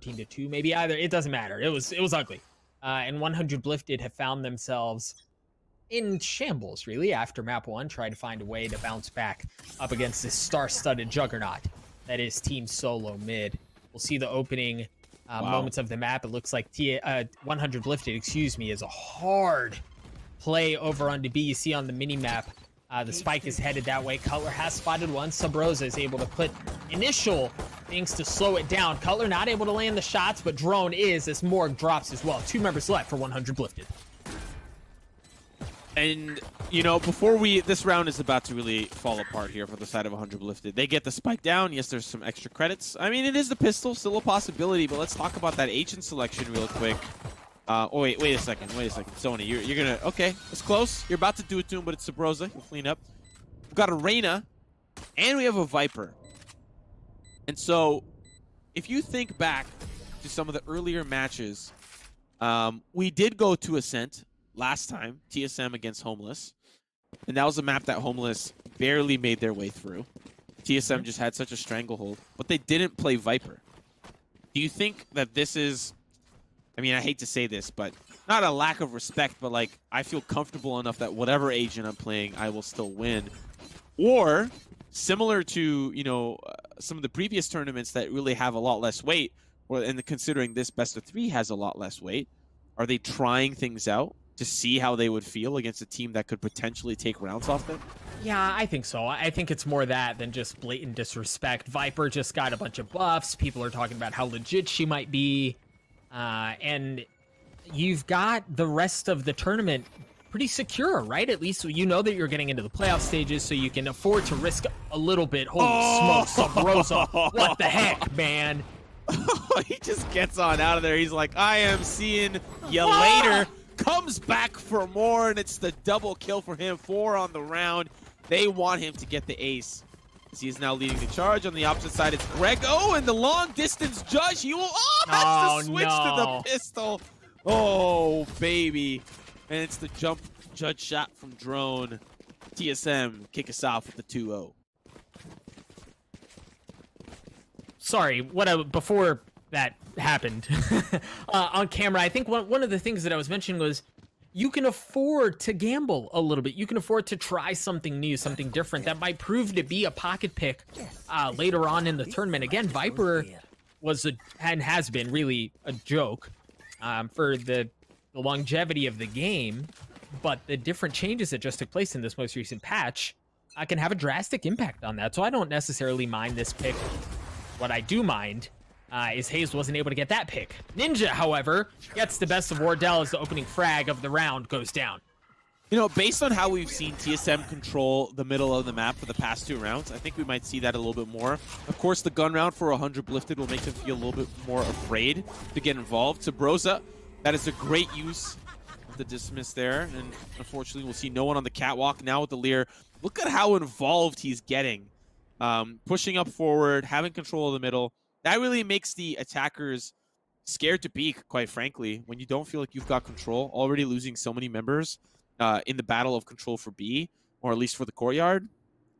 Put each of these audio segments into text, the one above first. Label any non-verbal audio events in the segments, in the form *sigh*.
14 to 2, maybe either. It doesn't matter. It was it was ugly. Uh, and 100 Lifted have found themselves in shambles, really, after map one, trying to find a way to bounce back up against this star-studded juggernaut that is Team SoloMid. We'll see the opening uh, Wow. moments of the map. It looks like T- uh, 100 Lifted, excuse me, is a hard play over onto B. You see on the mini map, uh, the spike is headed that way. Cutler has spotted one. Subroza is able to put initial things to slow it down. Cutler not able to land the shots, but Drone is as Morg drops as well. Two members left for 100 Lifted. And you know, before we this round is about to really fall apart here for the side of 100 lifted. They get the spike down. Yes, there's some extra credits. I mean, it is the pistol, still a possibility. But let's talk about that agent selection real quick. Uh, oh wait, wait a second, wait a second, Sonii, you're, you're gonna okay, it's close. You're about to do it to him, but it's Subroza. You'll clean up. We've got a Reyna, and we have a Viper. And so, if you think back to some of the earlier matches, um, we did go to Ascent last time, TSM against Homeless. And that was a map that Homeless barely made their way through. TSM just had such a stranglehold, but they didn't play Viper. Do you think that this is I mean, I hate to say this, but not a lack of respect, but like I feel comfortable enough that whatever agent I'm playing, I will still win. Or similar to, you know, uh, some of the previous tournaments that really have a lot less weight, or and considering this best of 3 has a lot less weight, are they trying things out to see how they would feel against a team that could potentially take rounds off them? Yeah, I think so. I think it's more that than just blatant disrespect. Viper just got a bunch of buffs. People are talking about how legit she might be. Uh, and you've got the rest of the tournament pretty secure, right? At least you know that you're getting into the playoff stages, so you can afford to risk a little bit. Holy Oh! smokes, Subroza. *laughs* What the heck, man? *laughs* he just gets on out of there. He's like, I am seeing you later. Comes back for more, and it's the double kill for him. Four on the round. They want him to get the ace. As he is now leading the charge. On the opposite side, it's Greg. Oh, and the long distance judge. He will. Oh, that's Oh, the switch no. to the pistol. Oh, baby. And it's the jump judge shot from drone. TSM kick us off with the 2 0. sorry what I, before that happened *laughs* uh, on camera i think one, one of the things that i was mentioning was you can afford to gamble a little bit. You can afford to try something new something different that might prove to be a pocket pick uh, later on in the tournament. Again viper was a and has been really a joke um, for the, the longevity of the game but the different changes that just took place in this most recent patch uh, can have a drastic impact on that. So i don't necessarily mind this pick. What I do mind uh, is Hazed wasn't able to get that pick. Ninja, however, gets the best of Wardell as the opening frag of the round goes down. You know, based on how we've seen TSM control the middle of the map for the past two rounds, I think we might see that a little bit more. Of course, the gun round for 100 lifted will make them feel a little bit more afraid to get involved. Subroza, that is a great use of the dismiss there, and unfortunately, we'll see no one on the catwalk now with the Lear. Look at how involved he's getting. Um, pushing up forward, having control of the middle. That really makes the attackers scared to peek, quite frankly, when you don't feel like you've got control. Already losing so many members uh, in the battle of control for B, or at least for the courtyard.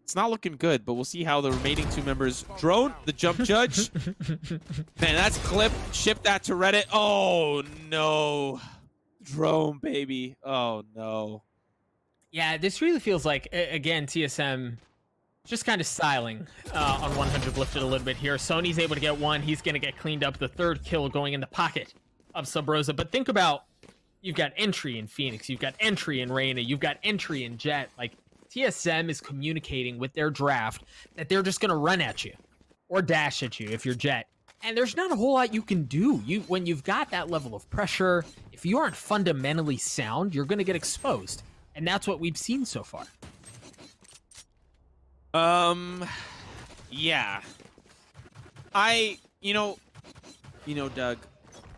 It's not looking good, but we'll see how the remaining two members drone the jump *laughs* judge. *laughs* Man, that's clip. Ship that to Reddit. Oh no, drone baby. Oh no. Yeah, this really feels like again TSM just kind of styling uh, on 100 lifted a little bit here. Sonii's able to get one. He's going to get cleaned up. The third kill going in the pocket of Subroza. But think about you've got entry in Phoenix, you've got entry in Reyna, you've got entry in Jett. Like TSM is communicating with their draft that they're just going to run at you or dash at you if you're Jett. And there's not a whole lot you can do. You when you've got that level of pressure, if you aren't fundamentally sound, you're going to get exposed. And that's what we've seen so far. Um, yeah. I, you know, you know, Doug,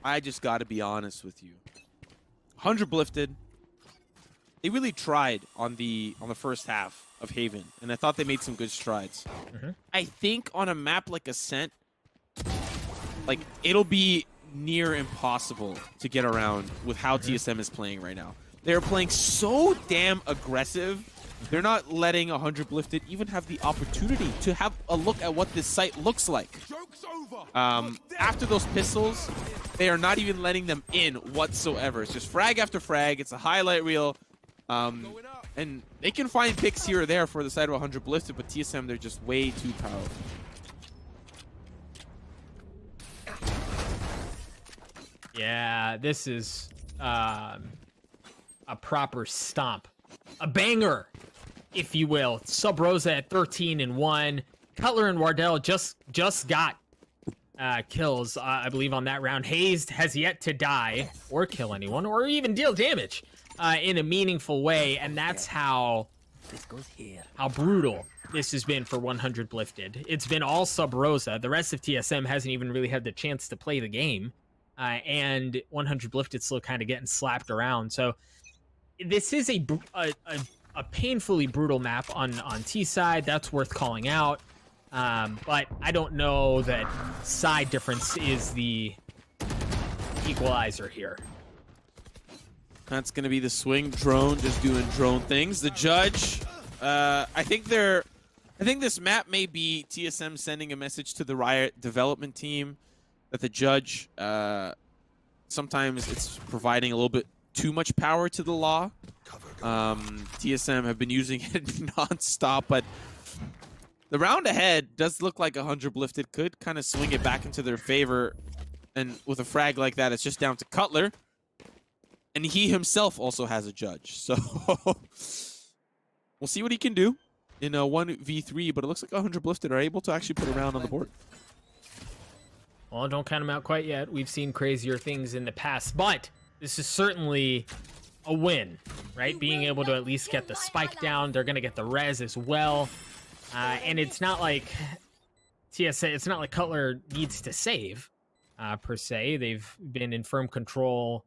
I just got to be honest with you. Hundred Blifted, they really tried on the on the first half of Haven, and I thought they made some good strides. Mhm. I think on a map like Ascent, like it'll be near impossible to get around with how TSM is playing right now. They're playing so damn aggressive They're not letting 100 Lifted even have the opportunity to have a look at what this site looks like. Um, after those pistols, they are not even letting them in whatsoever. It's just frag after frag. It's a highlight reel. Um, and they can find picks here or there for the side of 100 Lifted, but TSM, they're just way too powerful. Yeah, this is um, a proper stomp. A banger, if you will. Subroza at 13 and 1. Cutler and Wardell just just got uh, kills, uh, I believe, on that round. Hazed has yet to die or kill anyone or even deal damage uh, in a meaningful way, and that's how how brutal this has been for 100 Blifted. It's been all Subroza. The rest of TSM hasn't even really had the chance to play the game, uh, and 100 Lifted still kind of getting slapped around. So this is a, a, a, a painfully brutal map on on T side. That's worth calling out. Um, but I don't know that side difference is the equalizer here. That's going to be the swing drone, just doing drone things. The judge, uh, I think they're, I think this map may be TSM sending a message to the Riot development team that the judge, uh, sometimes it's providing a little bit too much power to the law. Um, TSM have been using *laughs* it nonstop, but the round ahead does look like 100 Lifted could kind of swing it back into their favor. And with a frag like that, it's just down to Cutler and he himself also has a judge. *laughs* So we'll see what he can do in a 1v3, but it looks like 100 Lifted are able to actually put a round on the board. Well, don't count them out quite yet. We've seen crazier things in the past, but this is certainly a win, right? Being able to at least get the spike down. They're going to get the res as well. Uh, and it's not like TSA, it's not like Cutler needs to save uh, per se. They've been in firm control.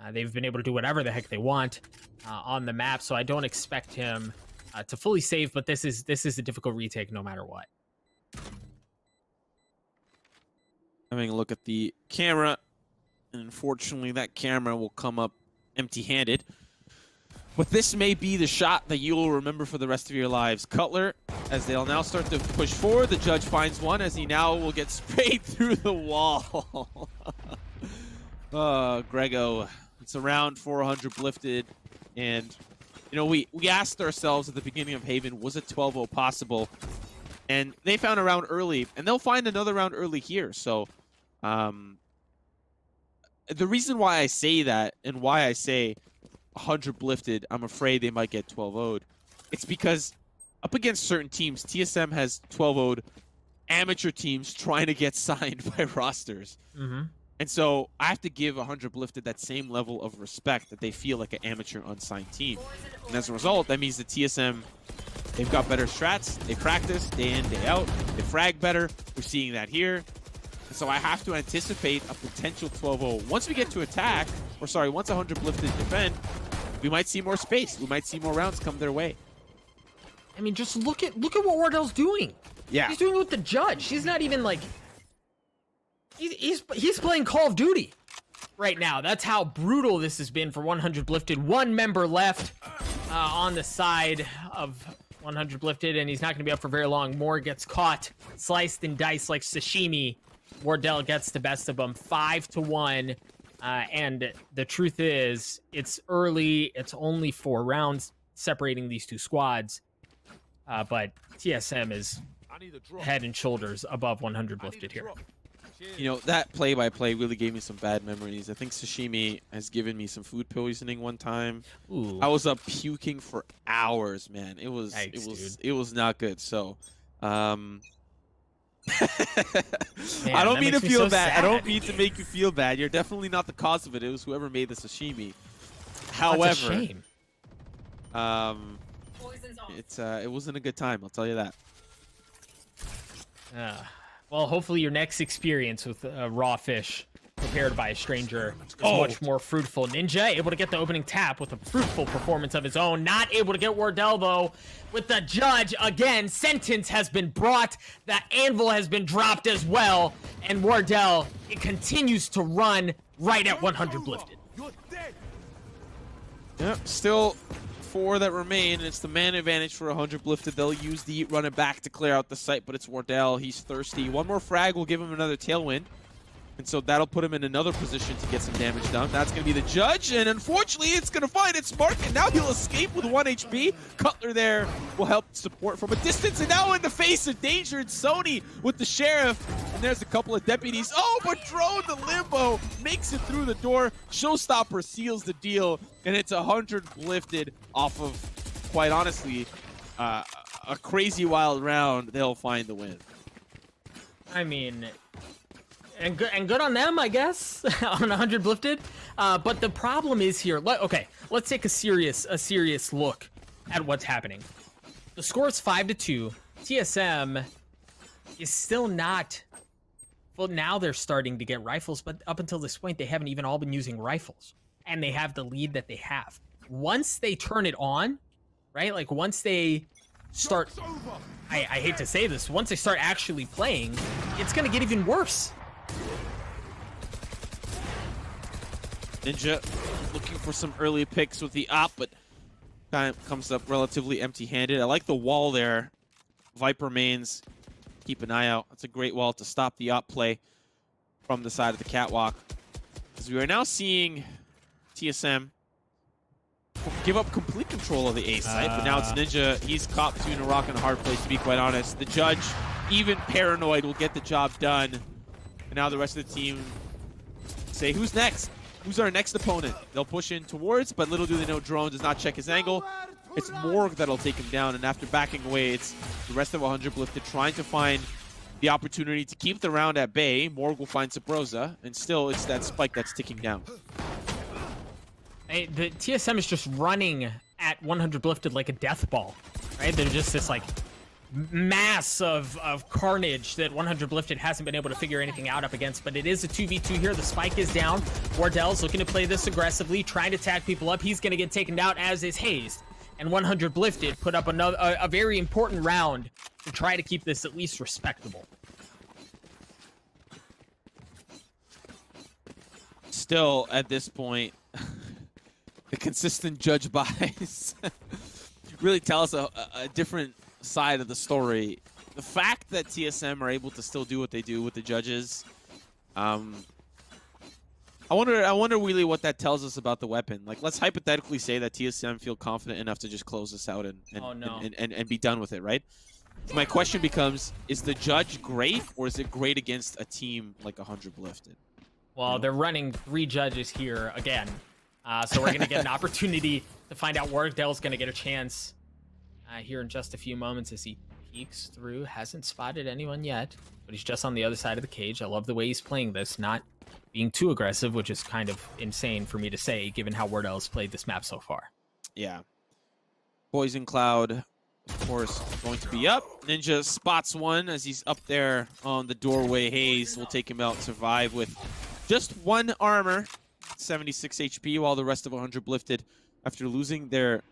Uh, they've been able to do whatever the heck they want uh, on the map, so I don't expect him uh, to fully save. But this is this is a difficult retake no matter what. Having a look at the camera, and unfortunately that camera will come up empty-handed. But this may be the shot that you will remember for the rest of your lives. Cutler, as they'll now start to push forward, the judge finds one as he now will get *laughs* sprayed through the wall. *laughs* uh, Grego, it's around 400 lifted. And, you know, we, we asked ourselves at the beginning of Haven, was a 12-0 possible? And they found a round early, and they'll find another round early here. So, um, the reason why I say that and why I say 100 lifted, I'm afraid they might get 12 0'd. It's because up against certain teams, TSM has 12 0'd amateur teams trying to get *laughs* signed by rosters. Mm-hmm. And so I have to give 100 lifted that same level of respect that they feel like an amateur unsigned team. And as a result, that means the TSM, they've got better strats. They practice day in, day out. They frag better. We're seeing that here. And so I have to anticipate a potential 12-0. Once we get to attack, or sorry, once 100 lifted defend, we might see more space. We might see more rounds come their way. I mean, just look at look at what Wardell's doing. Yeah. He's doing it with the judge. He's not even like he's he's, he's playing Call of Duty right now. That's how brutal this has been for 100 Blifted. One member left uh, on the side of 100 Blifted, and he's not going to be up for very long. Moore gets caught, sliced and diced like sashimi. Wardell gets the best of them, five to one. Uh, and the truth is, it's early. It's only four rounds separating these two squads. Uh, but TSM is head and shoulders above 100 lifted here. You know, that play-by-play really gave me some bad memories. I think sashimi has given me some food poisoning one time. Ooh. I was up puking for hours, man. It was Yikes, it was dude. it was not good. So, um Man, I don't mean to me feel so bad. I don't mean to make you feel bad. You're definitely not the cause of it. It was whoever made the sashimi. However, a shame. um it's uh it wasn't a good time, I'll tell you that. Uh, well, hopefully your next experience with uh, raw fish prepared by a stranger is Oh. much more fruitful. Ninja able to get the opening tap with a fruitful performance of his own. Not able to get Wardell though. With the judge again, sentence has been brought. The anvil has been dropped as well, and Wardell it continues to run right at 100 lifted. Yep, still four that remain, and it's the man advantage for 100 Lifted. They'll use the run it back to clear out the site, but it's Wardell. He's thirsty. One more frag will give him another tailwind. And so that'll put him in another position to get some damage done. That's going to be the judge, and unfortunately, it's going to find its mark, and now he'll escape with 1 HP. Cutler there will help support from a distance, and now in the face of danger, it's Sonii with the Sheriff, and there's a couple of deputies. Oh, but Drone the Limbo makes it through the door. Showstopper seals the deal, and it's 100 lifted off of, quite honestly, uh, a crazy wild round. They'll find the win. I mean, and good and good on them, I guess, *laughs* on 100 Blifted. Uh, but the problem is here. Let, okay, let's take a serious a serious look at what's happening. The score is five to two. TSM is still not. Well, now they're starting to get rifles, but up until this point, they haven't even all been using rifles, and they have the lead that they have. Once they turn it on, right? Like once they start. I, I hate to say this. Once they start actually playing, it's gonna get even worse. Ninja looking for some early picks with the op, but kind of comes up relatively empty-handed. I like the wall there. Viper mains, keep an eye out. That's a great wall to stop the op play from the side of the catwalk. As we are now seeing TSM give up complete control of the A site, uh. but now it's ah. Ninja. He's caught between a rock and a hard place, to be quite honest. The judge, even paranoid, will get the job done. And now the rest of the team say, who's next? Who's our next opponent? They'll push in towards, but little do they know Drone does not check his angle. It's Morg that'll take him down, and after backing away, it's the rest of 100 Blifted trying to find the opportunity to keep the round at bay. Morg will find Subroza, and still it's that spike that's ticking down. Hey, the TSM is just running at 100 Blifted like a death ball, right? They're just this like mass of, of carnage that 100 Lifted hasn't been able to figure anything out up against, but it is a 2v2 here. The spike is down. Wardell's looking to play this aggressively, trying to tag people up. He's going to get taken out, as is Hazed. And 100 Lifted put up another a, a very important round to try to keep this at least respectable. Still, at this point, *laughs* the consistent judge *laughs* bias *laughs* really tell us a, a different side of the story. The fact that TSM are able to still do what they do with the judges, um, I wonder. I wonder really what that tells us about the weapon. Like, let's hypothetically say that TSM feel confident enough to just close this out and and, oh, no. and, and, and, be done with it, right? My question becomes: Is the judge great, or is it great against a team like 100 Lifted? Well, they're running three judges here again, uh, so we're gonna get an *laughs* opportunity to find out Wardell's gonna get a chance uh, here in just a few moments as he peeks through. Hasn't spotted anyone yet, but he's just on the other side of the cage. I love the way he's playing this, not being too aggressive, which is kind of insane for me to say, given how Wardell has played this map so far. Yeah. Poison Cloud, of course, going to be up. Ninja spots one as he's up there on the doorway. Haze will take him out, survive with just one armor, 76 HP, while the rest of 100 lifted after losing their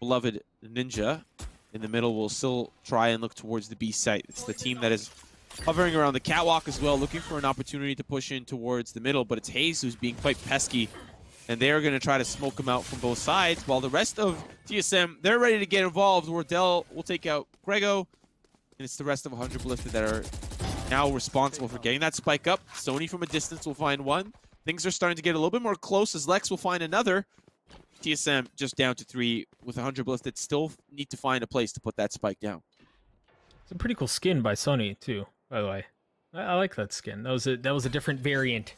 beloved Ninja in the middle will still try and look towards the B site. It's the team that is hovering around the catwalk as well, looking for an opportunity to push in towards the middle, but it's Haze who's being quite pesky, and they're going to try to smoke him out from both sides, while the rest of TSM, they're ready to get involved. Wardell will take out Grego, and it's the rest of 100 Lifted that are now responsible for getting that spike up. Sonii from a distance will find one. Things are starting to get a little bit more close as Lex will find another. TSM just down to three with 100 bullets that still need to find a place to put that spike down. It's a pretty cool skin by Sonii too, by the way. I, I like that skin. That was a that was a different variant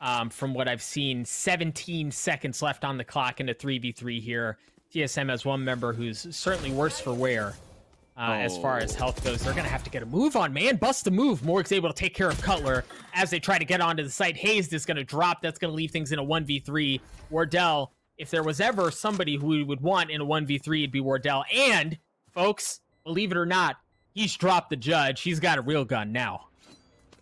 um, from what I've seen. 17 seconds left on the clock in a 3v3 here. TSM has one member who's certainly worse for wear. Uh, oh. As far as health goes, they're going to have to get a move on, man. Bust a move. Morg's able to take care of Cutler as they try to get onto the site. Hazed is going to drop. That's going to leave things in a 1v3. Wardell if there was ever somebody who we would want in a 1v3, it'd be Wardell. And, folks, believe it or not, he's dropped the judge. He's got a real gun now.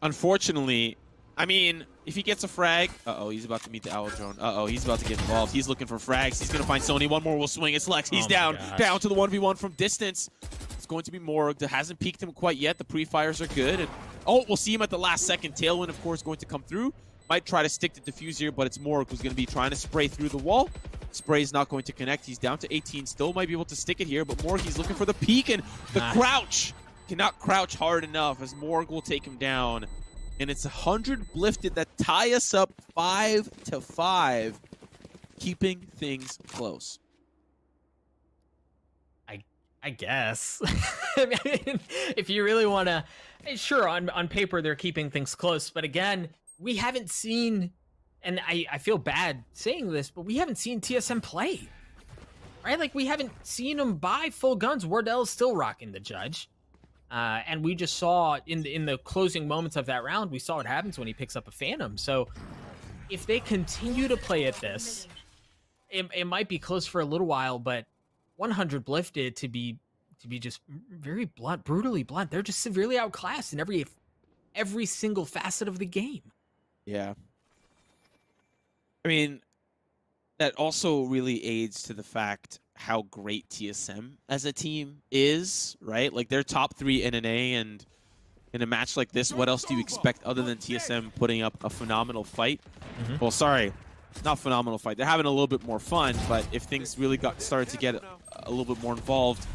Unfortunately, I mean, if he gets a frag, uh-oh, he's about to meet the owl drone. Uh-oh, he's about to get involved. He's looking for frags. He's going to find Sonii. One more will swing. It's Lex. He's oh down, gosh. down to the 1v1 from distance. It's going to be Morg. That hasn't peaked him quite yet. The pre-fires are good. And Oh, we'll see him at the last second. Tailwind, of course, going to come through. Might try to stick the diffuse here, but it's Morg who's going to be trying to spray through the wall. Spray's not going to connect. He's down to 18. Still might be able to stick it here, but Morg, he's looking for the peek, and the Ah. crouch cannot crouch hard enough as Morg will take him down. And it's 100 lifted that tie us up 5 to 5, keeping things close. I guess. *laughs* I mean, *laughs* if you really want to, sure, on, on paper, they're keeping things close. But again, we haven't seen, and I, I feel bad saying this, but we haven't seen TSM play. Right? Like, we haven't seen them buy full guns. Wardell's still rocking the judge. Uh, and we just saw in the, in the closing moments of that round, we saw what happens when he picks up a Phantom. So if they continue to play at this, it, it might be close for a little while, but 100 lifted to be to be just very blunt, brutally blunt. They're just severely outclassed in every every single facet of the game. Yeah. I mean, that also really aids to the fact how great TSM as a team is, right? Like they're top three NNA, and in a match like this, what else do you expect other than TSM putting up a phenomenal fight? Mhm. Well, sorry, not phenomenal fight. They're having a little bit more fun, but if things really got started to get a little bit more involved,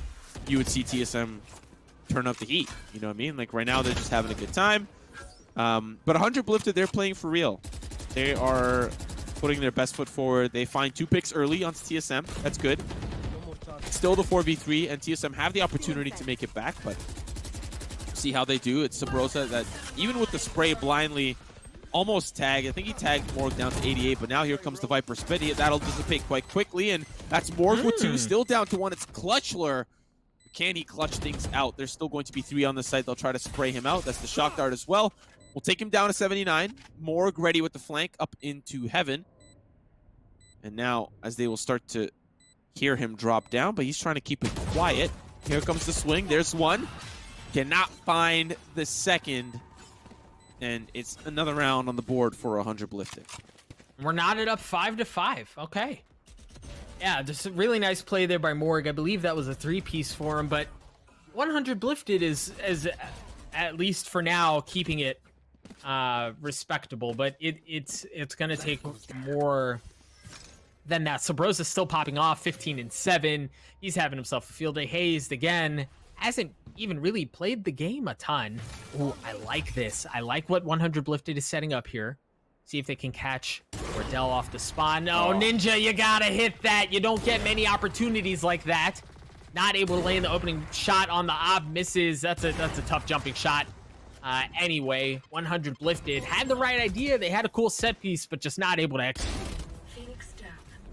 you would see TSM turn up the heat. You know what I mean? Like right now, they're just having a good time. Um, but 100 Blifted, they're playing for real. They are putting their best foot forward. They find two picks early on TSM. That's good. Still the 4v3, and TSM have the opportunity to make it back, but see how they do. It's Subroza that, even with the spray blindly, almost tagged. I think he tagged Morg down to 88, but now here comes the Viper's Pit. That'll dissipate quite quickly, and that's Morg with two. Mm. Still down to one. It's Clutchler. Can he clutch things out? There's still going to be three on the site. They'll try to spray him out. That's the shock dart as well. We'll take him down to 79. Morg ready with the flank up into heaven. And now, as they will start to hear him drop down, but he's trying to keep it quiet. Here comes the swing. There's one. Cannot find the second. And it's another round on the board for 100 lifted. We're knotted up five to five. Okay. Yeah, just a really nice play there by Morg. I believe that was a three piece for him, but 100 Blifted is is at least for now keeping it uh respectable, but it it's it's gonna take more than that. Subroza's still popping off 15 and 7. He's having himself a field day. Hazed again. Hasn't even really played the game a ton. Ooh, I like this. I like what 100 Blifted is setting up here. See if they can catch Wardell off the spawn. No, Oh. Ninja, you gotta hit that. You don't get many opportunities like that. Not able to lay in the opening shot on the ob Misses. That's a that's a tough jumping shot. Uh, anyway, 100 lifted. Had the right idea. They had a cool set piece, but just not able to execute.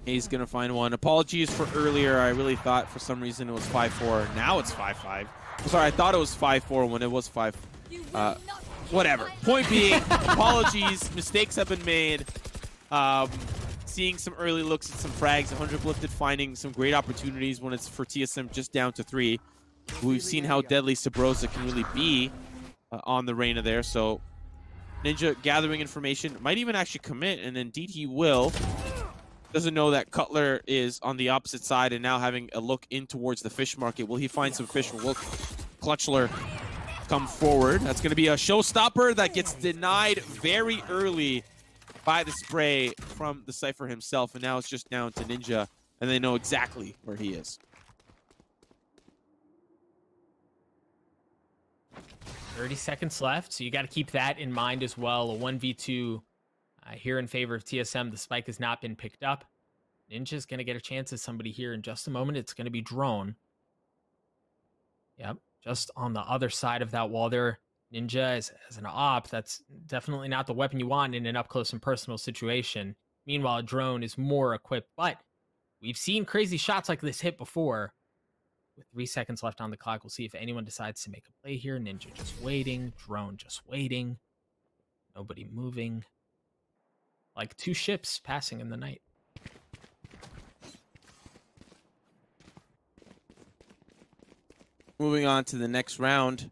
He's going to find one. Apologies for earlier. I really thought for some reason it was 5-4. Now it's 5-5. Sorry, I thought it was 5-4 when it was 5. Uh, whatever. Point being, apologies. *laughs* Mistakes have been made. Um, seeing some early looks at some frags. 100 lifted finding some great opportunities when it's for TSM just down to three. We've seen how deadly Subroza can really be uh, on the Reyna there. So Ninja gathering information. Might even actually commit, and indeed he will. Doesn't know that Cutler is on the opposite side and now having a look in towards the fish market. Will he find some fish? Will Clutchler come forward? That's going to be a showstopper that gets denied very early by the spray from the Cypher himself. And now it's just down to Ninja, and they know exactly where he is. 30 seconds left, so you got to keep that in mind as well. A 1v2 uh, here in favor of TSM. The spike has not been picked up. Ninja's going to get a chance at somebody here in just a moment. It's going to be Drone. Yep, just on the other side of that wall there. Ninja as, as an op, that's definitely not the weapon you want in an up close and personal situation. Meanwhile, a Drone is more equipped, but we've seen crazy shots like this hit before. With three seconds left on the clock, we'll see if anyone decides to make a play here. Ninja just waiting, drone just waiting, nobody moving. Like two ships passing in the night. Moving on to the next round.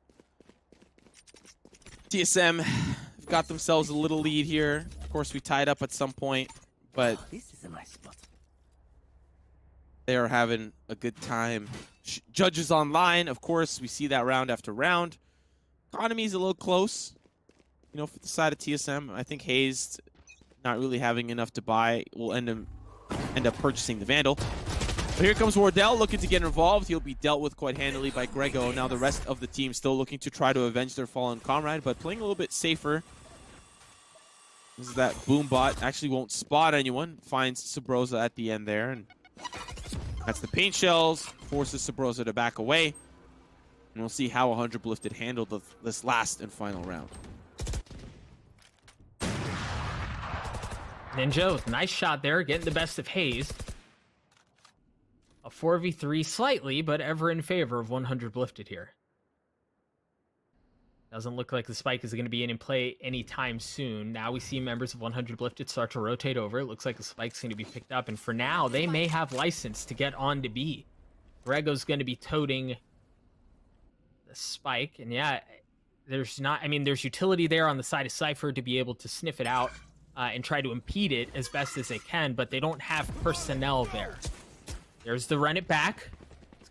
TSM have got themselves a little lead here. Of course, we tied up at some point, but oh, This is a nice spot. They are having a good time. Sh- Judges online, of course, we see that round after round. economy is a little close. You know, for the side of TSM, I think Hazed not really having enough to buy will end up end up purchasing the Vandal. But here comes Wardell looking to get involved. He'll be dealt with quite handily by Grego. Now the rest of the team still looking to try to avenge their fallen comrade, but playing a little bit safer. This is that Boombot actually won't spot anyone. Finds Subroza at the end there. and That's the paint shells. Forces Subroza to back away. And we'll see how 100 Lifted handled the, this last and final round. Ninja, nice shot there, getting the best of Hazed. A 4v3 slightly, but ever in favor of 100 lifted here. Doesn't look like the spike is going to be in play anytime soon. Now we see members of 100 lifted start to rotate over. It looks like the spike's going to be picked up, and for now, they may have license to get on to B. Grego's going to be toting the spike, and yeah, there's not. I mean, there's utility there on the side of Cypher to be able to sniff it out uh, and try to impede it as best as they can, but they don't have personnel there. There's the run it back.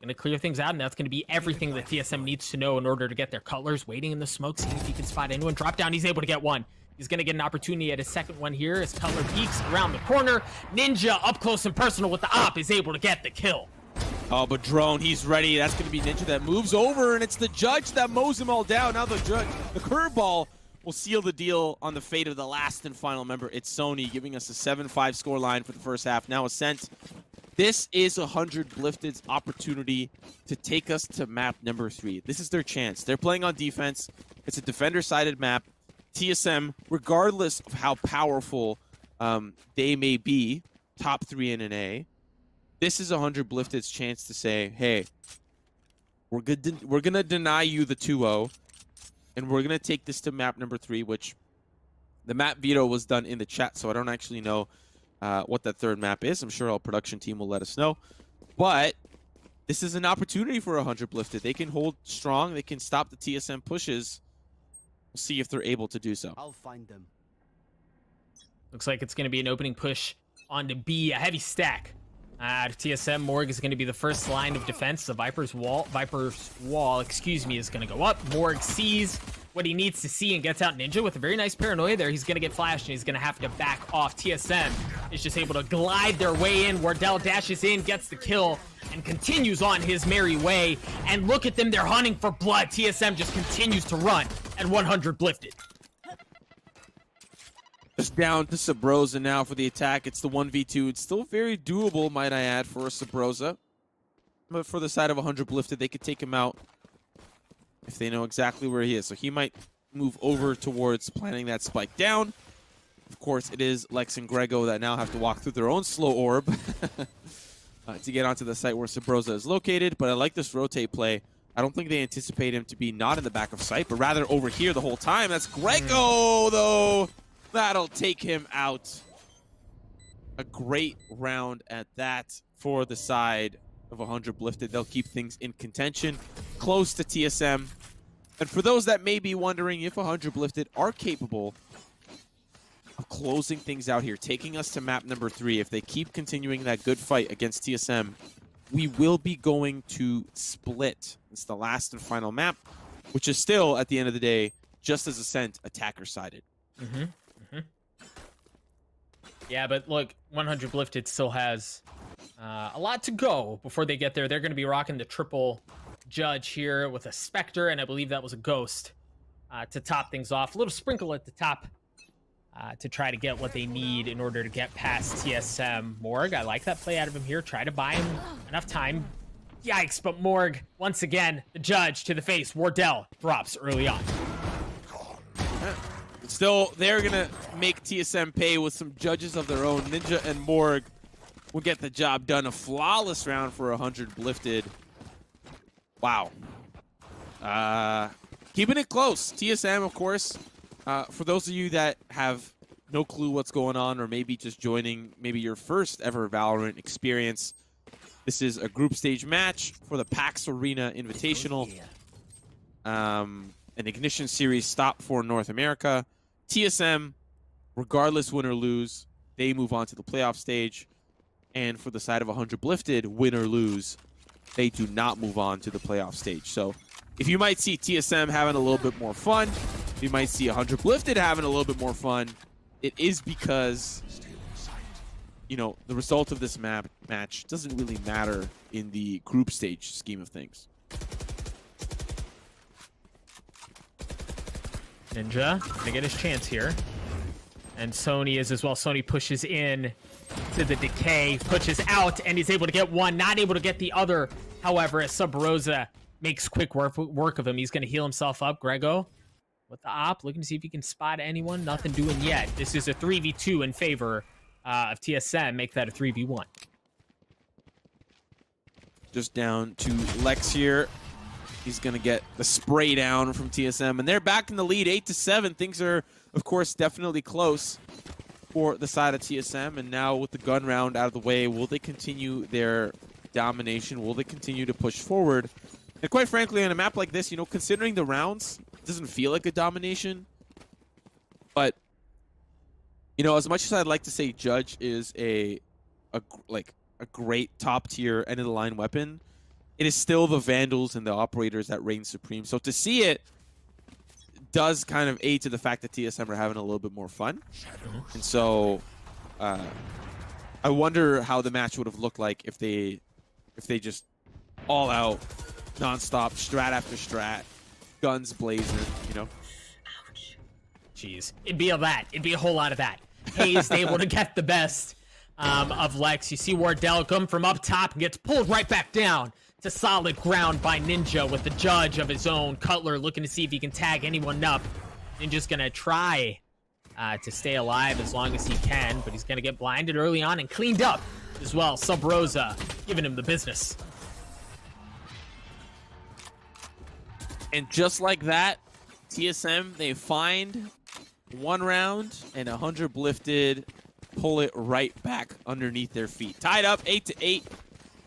Going to clear things out, and that's going to be everything that TSM needs to know in order to get their colors. Waiting in the smoke, seeing if he can spot anyone. Drop down, he's able to get one. He's going to get an opportunity at his second one here as Cutler peeks around the corner. Ninja, up close and personal with the op, is able to get the kill. Oh, but Drone, he's ready. That's going to be Ninja that moves over, and it's the judge that mows him all down. Now the judge, the curveball will seal the deal on the fate of the last and final member. It's Sonii giving us a 7-5 score line for the first half. Now Ascent. This is 100 Lifted's opportunity to take us to map number three. This is their chance. They're playing on defense. It's a defender-sided map. TSM, regardless of how powerful um, they may be, top three in an A, this is 100 Lifted's chance to say, hey, we're good. We're gonna deny you the 2-0 and we're to take this to map number three, which the map veto was done in the chat, so I don't actually know uh, what that third map is. I'm sure our production team will let us know. But this is an opportunity for 100 Lifted. They can hold strong. They can stop the TSM pushes. We'll see if they're able to do so. I'll find them. Looks like it's going to be an opening push onto B, a heavy stack. Uh, TSM Morg is going to be the first line of defense. The Viper's wall, Viper's wall, excuse me, is going to go up. Morg sees what he needs to see and gets out Ninja with a very nice paranoia there. He's going to get flashed and he's going to have to back off. TSM is just able to glide their way in. Wardell dashes in, gets the kill, and continues on his merry way. And look at them, they're hunting for blood. TSM just continues to run at 100 lifted. Just down to Subroza now for the attack. It's the 1v2. It's still very doable, might I add, for a Subroza. But for the side of 100 lifted, they could take him out if they know exactly where he is. So he might move over towards planting that spike down. Of course, it is Lex and Grego that now have to walk through their own slow orb *laughs* uh, to get onto the site where Subroza is located. But I like this rotate play. I don't think they anticipate him to be not in the back of sight, but rather over here the whole time. That's Grego, though. That'll take him out. A great round at that for the side of 100 lifted. They'll keep things in contention, close to TSM. And for those that may be wondering if 100 lifted are capable of closing things out here, taking us to map number three, if they keep continuing that good fight against TSM, we will be going to split. It's the last and final map, which is still, at the end of the day, just as Ascent attacker-sided. Mm -hmm. Yeah, but look, 100 Lifted still has uh, a lot to go before they get there. They're going to be rocking the triple judge here with a Spectre, and I believe that was a Ghost uh, to top things off. A little sprinkle at the top uh, to try to get what they need in order to get past TSM. Morg, I like that play out of him here. Try to buy him enough time. Yikes, but Morg, once again, the judge to the face. Wardell drops early on. Still, they're going to make TSM pay with some judges of their own. Ninja and Morg will get the job done. A flawless round for 100 lifted. Wow. Uh, keeping it close. TSM, of course, uh, for those of you that have no clue what's going on or maybe just joining maybe your first ever Valorant experience, this is a group stage match for the PAX Arena Invitational. Um, an Ignition Series stop for North America. TSM, regardless win or lose, they move on to the playoff stage. And for the side of 100 Blifted, win or lose, they do not move on to the playoff stage. So if you might see TSM having a little bit more fun, you might see 100 Lifted having a little bit more fun, it is because, you know, the result of this map match doesn't really matter in the group stage scheme of things. Ninja gonna get his chance here. And Sonii is as well. Sonii pushes in to the decay, pushes out, and he's able to get one, not able to get the other. However, Subroza makes quick work, work of him, he's going to heal himself up. Grego with the op, looking to see if he can spot anyone. Nothing doing yet. This is a 3v2 in favor uh, of TSM. Make that a 3v1. Just down to Lex here. He's going to get the spray down from TSM. And they're back in the lead, 8 to 7. Things are, of course, definitely close for the side of TSM. And now with the gun round out of the way, will they continue their domination? Will they continue to push forward? And quite frankly, on a map like this, you know, considering the rounds, it doesn't feel like a domination. But, you know, as much as I'd like to say Judge is a, a like, a great top tier end of the line weapon, it is still the Vandals and the Operators that reign supreme. So to see it does kind of aid to the fact that TSM are having a little bit more fun. And so uh, I wonder how the match would have looked like if they if they just all out, nonstop, strat after strat, guns blazing, you know? Ouch. Jeez. It'd be a that. It'd be a whole lot of that. Hazed able to get the best um, of Lex. You see Wardell come from up top and gets pulled right back down to solid ground by Ninja with the judge of his own. Cutler looking to see if he can tag anyone up. Ninja's going to try uh, to stay alive as long as he can, but he's going to get blinded early on and cleaned up as well. Subroza giving him the business. And just like that, TSM, they find one round and 100 lifted, pull it right back underneath their feet. Tied up, 8 to 8.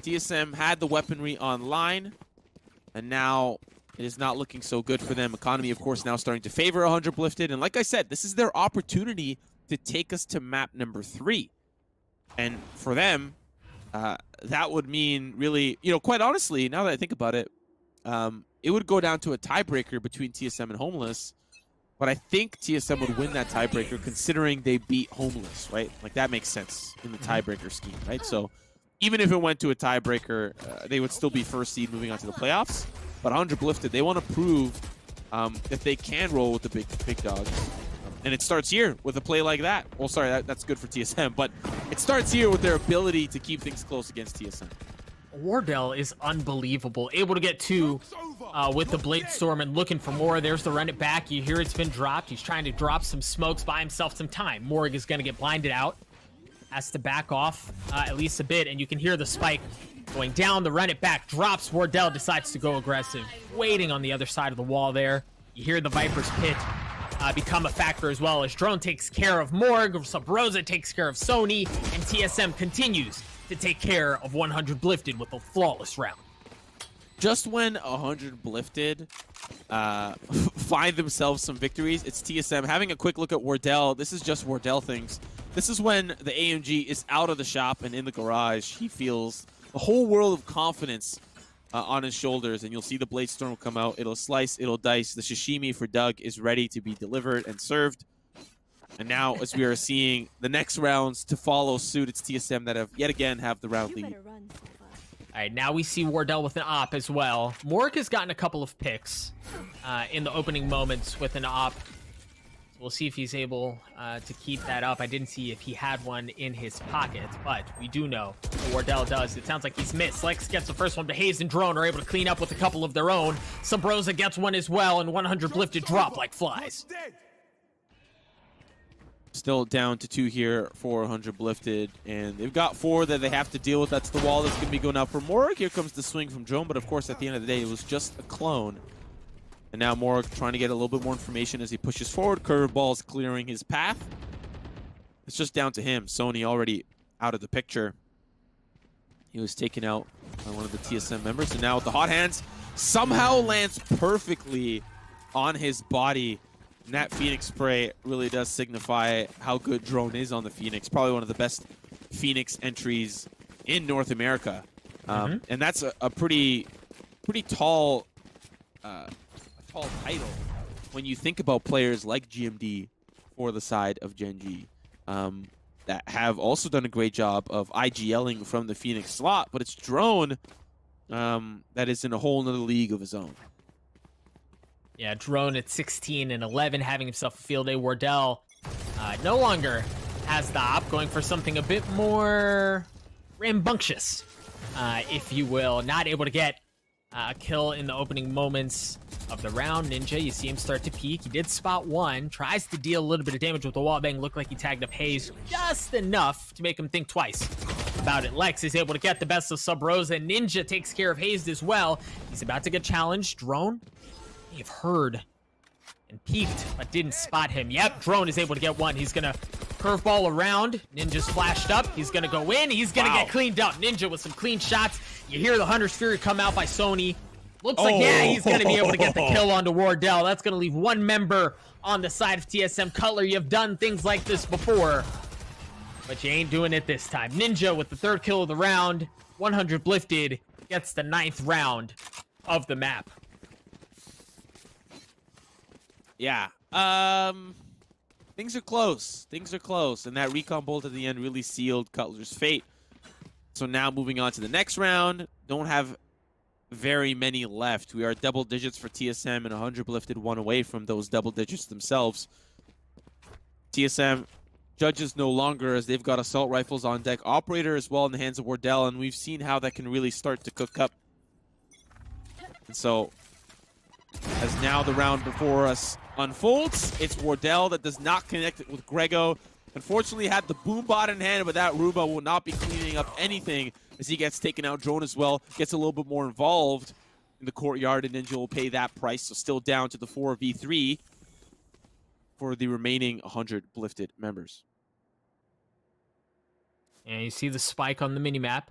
TSM had the weaponry online, and now it is not looking so good for them. Economy, of course, now starting to favor 100 lifted. And like I said, this is their opportunity to take us to map number three. And for them, uh, that would mean really, you know, quite honestly, now that I think about it, um, it would go down to a tiebreaker between TSM and Homeless. But I think TSM would win that tiebreaker considering they beat Homeless, right? Like that makes sense in the mm-hmm. tiebreaker scheme, right? So even if it went to a tiebreaker, uh, they would still be first seed moving on to the playoffs. But 100 lifted, they want to prove um, that they can roll with the big big dogs. And it starts here with a play like that. Well, sorry, that, that's good for TSM, but it starts here with their ability to keep things close against TSM. Wardell is unbelievable. Able to get two uh, with the Blade Storm and looking for more. There's the run it back. You hear it's been dropped. He's trying to drop some smokes, buy himself some time. Morg is going to get blinded out. Has to back off uh, at least a bit, and you can hear the spike going down. The run it back drops. Wardell decides to go aggressive. Waiting on the other side of the wall there. You hear the Viper's Pit uh, become a factor as well as Drone takes care of Morg, Subroza takes care of Sonii, and TSM continues to take care of 100 Blifted with a flawless round. Just when 100 Blifted uh, *laughs* find themselves some victories, it's TSM. Having a quick look at Wardell, this is just Wardell things. This is when the AMG is out of the shop and in the garage. He feels a whole world of confidence uh, on his shoulders, and you'll see the Blade Storm come out. It'll slice, it'll dice. The sashimi for Doug is ready to be delivered and served. And now, as we are seeing the next rounds to follow suit, it's TSM that have yet again have the round lead. All right, now we see Wardell with an op as well. Morg has gotten a couple of picks uh, in the opening moments with an op. We'll see if he's able uh, to keep that up. I didn't see if he had one in his pocket, but we do know Wardell does. It sounds like he's missed. Lex gets the first one, but Hazed and Drone are able to clean up with a couple of their own. Subroza gets one as well, and 100 lifted drop like flies. Still down to two here, 400 lifted, and they've got four that they have to deal with. That's the wall that's going to be going out for Morg. Here comes the swing from Drone, but of course, at the end of the day, it was just a clone. And now Morg trying to get a little bit more information as he pushes forward. Curveball's clearing his path. It's just down to him. Sonii already out of the picture. He was taken out by one of the TSM members, and now with the hot hands, somehow lands perfectly on his body and that Phoenix spray really does signify how good Drone is on the Phoenix. Probably one of the best Phoenix entries in North America. Um, mm -hmm. And that's a, a, pretty pretty tall uh, title when you think about players like GMD for the side of Gen G. Um, that have also done a great job of IGLing from the Phoenix slot, but it's Drone um, that is in a whole nother league of his own. Yeah, Drone at 16 and 11, having himself a field day. Wardell uh, no longer has the op, going for something a bit more rambunctious, uh, if you will. Not able to get a kill in the opening moments of the round. Ninja, you see him start to peek. He did spot one, tries to deal a little bit of damage with the wall bang. Looked like he tagged up Haze just enough to make him think twice about it. Lex is able to get the best of Subroza. Ninja takes care of Haze as well. He's about to get challenged. Drone, you've heard and peeked, but didn't spot him. Yep, Drone is able to get one. He's gonna curveball around. Ninja's flashed up. He's gonna go in. He's gonna wow. get cleaned up. Ninja with some clean shots. You hear the Hunter's Fury come out by Sonii. Looks oh. like, yeah, he's gonna be able to get the kill *laughs* onto Wardell. That's gonna leave one member on the side of TSM. Cutler, you've done things like this before, but you ain't doing it this time. Ninja with the third kill of the round. 100 Blifted gets the ninth round of the map. Yeah. Um, things are close. Things are close. And that recon bolt at the end really sealed Cutler's fate. So now moving on to the next round. Don't have very many left. We are double digits for TSM and 100 Blifted one away from those double digits themselves. TSM judges no longer as they've got assault rifles on deck. Operator as well in the hands of Wardell, and we've seen how that can really start to cook up. And so, as now the round before us unfolds. It's Wardell that does not connect with Grego. Unfortunately, had the boom bot in hand, but that Roomba will not be cleaning up anything as he gets taken out. Drone as well gets a little bit more involved in the courtyard, and Ninja will pay that price. So still down to the 4v3 for the remaining 100 Blifted members. And you see the spike on the minimap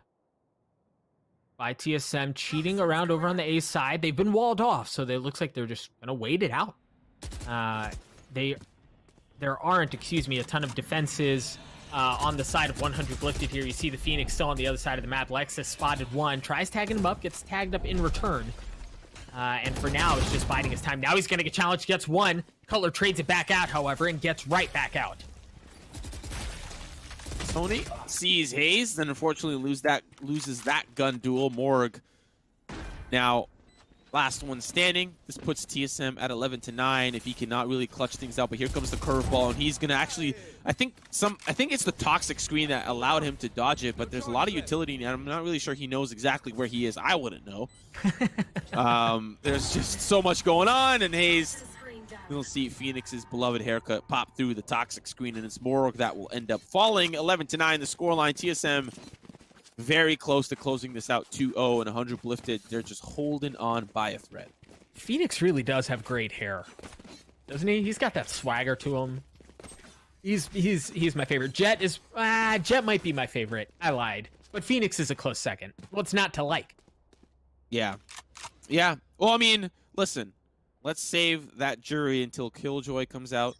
by TSM cheating around over on the A side. They've been walled off, so it looks like they're just going to wait it out. Uh, they there aren't, excuse me, a ton of defenses uh, on the side of 100 Blifted here. You see the Phoenix still on the other side of the map. Lexus spotted one, tries tagging him up, gets tagged up in return. Uh, and for now, it's just biding his time. Now he's going to get challenged, gets one. Cutler trades it back out, however, and gets right back out. Tony sees Haze, then unfortunately lose that loses that gun duel. Morg now last one standing. This puts TSM at 11 to 9 if he cannot really clutch things out. But here comes the curveball, and he's gonna actually. I think some. I think it's the toxic screen that allowed him to dodge it. But there's a lot of utility, and I'm not really sure he knows exactly where he is. I wouldn't know. *laughs* um, there's just so much going on, and Haze. You'll see Phoenix's beloved haircut pop through the toxic screen, and it's Morg that will end up falling. 11 to 9, the scoreline. TSM very close to closing this out 2-0 and 100 Blifted. They're just holding on by a thread. Phoenix really does have great hair, doesn't he? He's got that swagger to him. He's he's he's my favorite. Jett is ah, Jett might be my favorite. I lied, but Phoenix is a close second. What's not to like? Yeah, yeah. Well, I mean, listen, let's save that jury until Killjoy comes out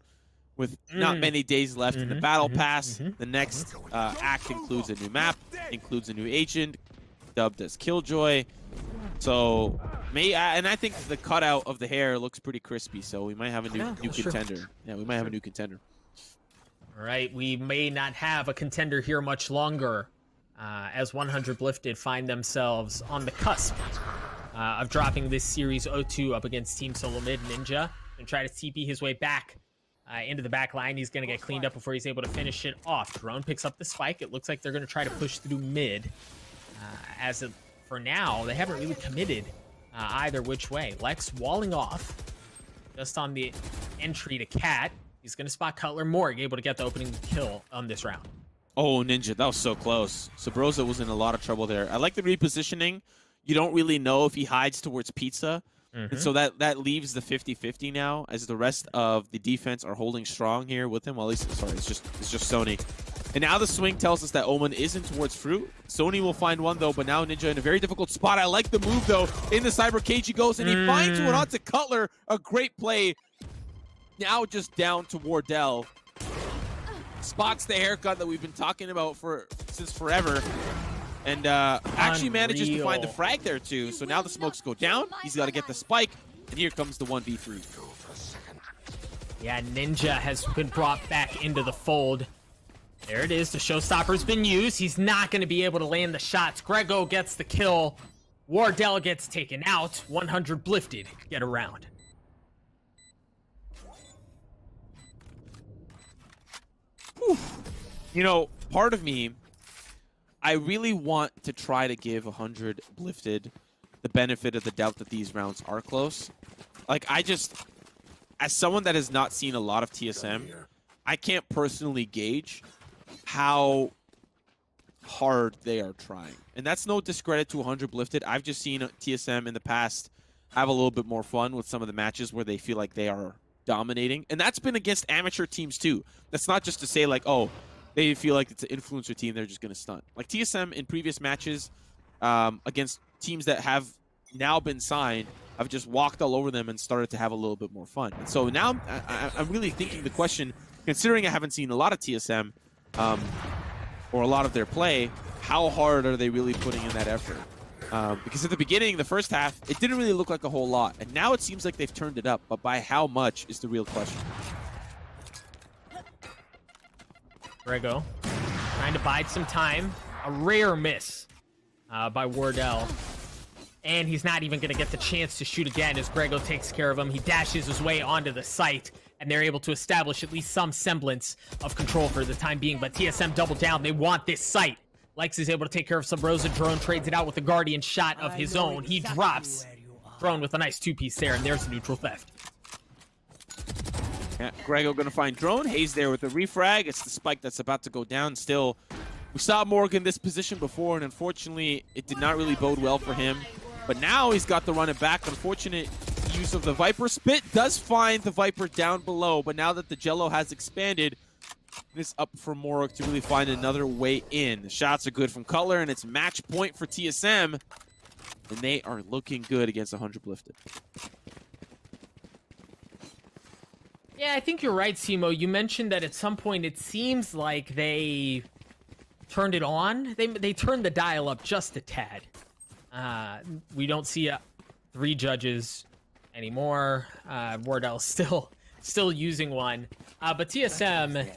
with not mm. many days left in the mm-hmm, battle mm-hmm, pass. Mm-hmm. The next uh, act includes a new map, includes a new agent, dubbed as Killjoy. So, may and I think the cutout of the hair looks pretty crispy. So we might have a new new contender. Yeah, we might have a new contender. All right, we may not have a contender here much longer, uh, as 100 Blifted find themselves on the cusp uh, of dropping this series 0-2 up against Team SoloMid Ninja and try to TP his way back uh, into the back line. He's going to get cleaned up before he's able to finish it off. Drone picks up the spike. It looks like they're going to try to push through mid. Uh, as of, for now, they haven't really committed uh, either which way. Lex walling off just on the entry to Cat. He's going to spot Cutler Morg, able to get the opening kill on this round. Oh, Ninja, that was so close. Subroza was in a lot of trouble there. I like the repositioning. You don't really know if he hides towards Pizza Mm-hmm. so that that leaves the 50-50 now as the rest of the defense are holding strong here with him. Well, at least sorry, it's just it's just Sonii. And now the swing tells us that Omen isn't towards Fruit. Sonii will find one though, but now Ninja in a very difficult spot. I like the move though. In the cyber cage he goes and he mm. finds one onto Cutler. A great play. Now just down to Wardell. Spots the haircut that we've been talking about for since forever. And uh, actually manages to find the frag there too. So now the smokes go down. He's got to get the spike. And here comes the 1v3. Yeah, Ninja has been brought back into the fold. There it is. The showstopper's been used. He's not going to be able to land the shots. Grego gets the kill. Wardell gets taken out. 100 blifted. Get around. Whew. You know, part of me, I really want to try to give 100 blifted the benefit of the doubt that these rounds are close. Like, I just, as someone that has not seen a lot of TSM, I can't personally gauge how hard they are trying. And that's no discredit to 100 Blifted. I've just seen TSM in the past have a little bit more fun with some of the matches where they feel like they are dominating. And that's been against amateur teams too. That's not just to say like, oh, they feel like it's an influencer team, they're just going to stunt. Like TSM in previous matches um, against teams that have now been signed, I've just walked all over them and started to have a little bit more fun. And so now I, am really thinking the question, considering I haven't seen a lot of TSM um, or a lot of their play, how hard are they really putting in that effort? Um, because at the beginning, the first half, it didn't really look like a whole lot. And now it seems like they've turned it up, but by how much is the real question. Grego trying to bide some time. A rare miss uh, by Wardell. And he's not even going to get the chance to shoot again as Grego takes care of him. He dashes his way onto the site, and they're able to establish at least some semblance of control for the time being. But TSM double down. They want this site. Lex is able to take care of Subroza. Drone trades it out with a Guardian shot of his own. He drops. Drone with a nice two-piece there, and there's a Neural Theft. Grego gonna find Drone. Hayes there with a refrag. It's the spike that's about to go down still. We saw Morgan in this position before, and unfortunately, it did not really bode well for him. But now he's got to run it back. Unfortunate use of the Viper. Spit does find the Viper down below, but now that the Jello has expanded, this up for Morg to really find another way in. The shots are good from Cutler, and it's match point for TSM. And they are looking good against 100 Blifted. Yeah, I think you're right, Simo. You mentioned that at some point it seems like they turned it on. They, they turned the dial up just a tad. Uh, we don't see uh, three judges anymore. Uh, Wardell's *laughs* still still using one. Uh, but TSM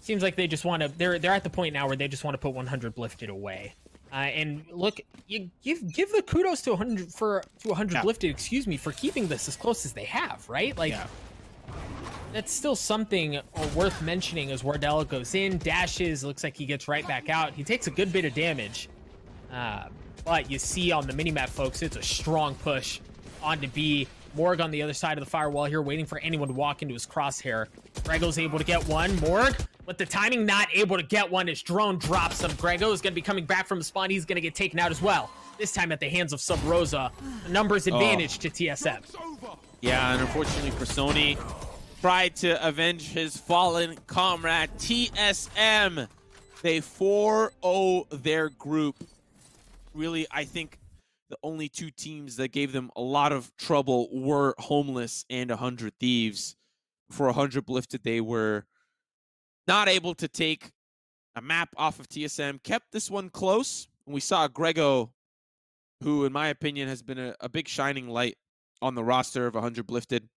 seems like they just want to. They're they're at the point now where they just want to put 100 blifted away. Uh, and look, you give give the kudos to 100 for to 100 yeah. blifted. Excuse me for keeping this as close as they have. Right, like. Yeah. That's still something worth mentioning as Wardell goes in, dashes, looks like he gets right back out. He takes a good bit of damage. Uh, but you see on the minimap, folks, it's a strong push onto B. Morg on the other side of the firewall here, waiting for anyone to walk into his crosshair. Grego's able to get one. Morg, but the timing not able to get one as drone drops him. Grego is going to be coming back from the spawn. He's going to get taken out as well. This time at the hands of Subroza. numbers oh. advantage oh. to TSM. Yeah, and unfortunately for Sonii, tried to avenge his fallen comrade, TSM. They 4-0 their group. Really, I think the only two teams that gave them a lot of trouble were Homeless and 100 Thieves. For 100 Blifted, they were not able to take a map off of TSM, kept this one close. And we saw Grego, who, in my opinion, has been a, a big shining light on the roster of 100 Blifted.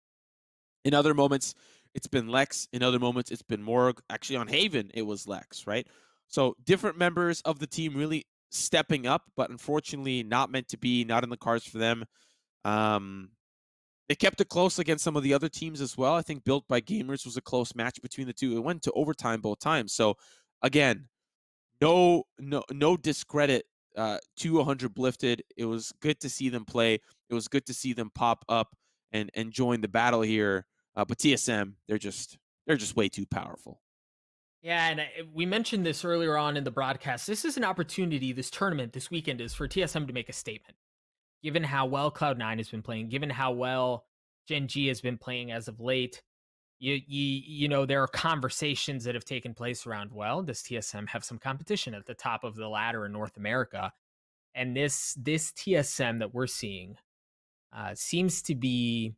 In other moments, it's been Lex. In other moments, it's been Morg. Actually, on Haven, it was Lex, right? So different members of the team really stepping up, but unfortunately not meant to be, not in the cards for them. Um, they kept it close against some of the other teams as well. I think Built by Gamers was a close match between the two. It went to overtime both times. So again, no no no discredit uh, to 100 Blifted. It was good to see them play. It was good to see them pop up and and join the battle here. Uh, but TSM, they're just they're just way too powerful. Yeah, and we mentioned this earlier on in the broadcast. This is an opportunity, this tournament, this weekend is for TSM to make a statement. Given how well Cloud9 has been playing, given how well Gen G has been playing as of late, you, you you know there are conversations that have taken place around well does tsm have some competition at the top of the ladder in north america and this this tsm that we're seeing uh, seems to be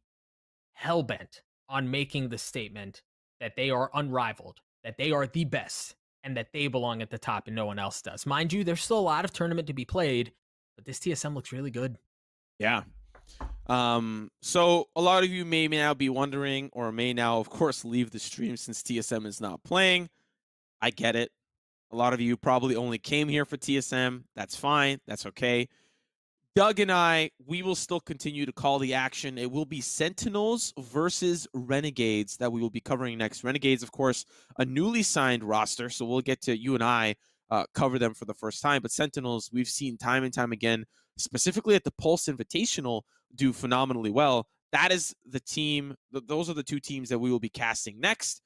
hell-bent on making the statement that they are unrivaled that they are the best and that they belong at the top and no one else does. Mind you, there's still a lot of tournament to be played, but this TSM looks really good. Yeah. Um, so a lot of you may now be wondering, or may now, of course, leave the stream since TSM is not playing. I get it. A lot of you probably only came here for TSM. That's fine. That's okay. Doug and I, we will still continue to call the action. It will be Sentinels versus Renegades that we will be covering next. Renegades, of course, a newly signed roster, so we'll get to you and I uh, cover them for the first time. But Sentinels, we've seen time and time again, specifically at the Pulse Invitational, do phenomenally well. That is the team. Th- those are the two teams that we will be casting next.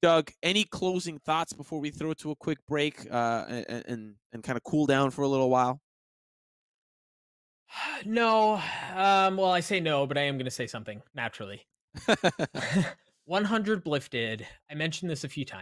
Doug, any closing thoughts before we throw it to a quick break uh, and, and and kind of cool down for a little while? *sighs* No. Um, well, I say no, but I am going to say something naturally. *laughs* *laughs* 100 Blifted. I mentioned this a few times.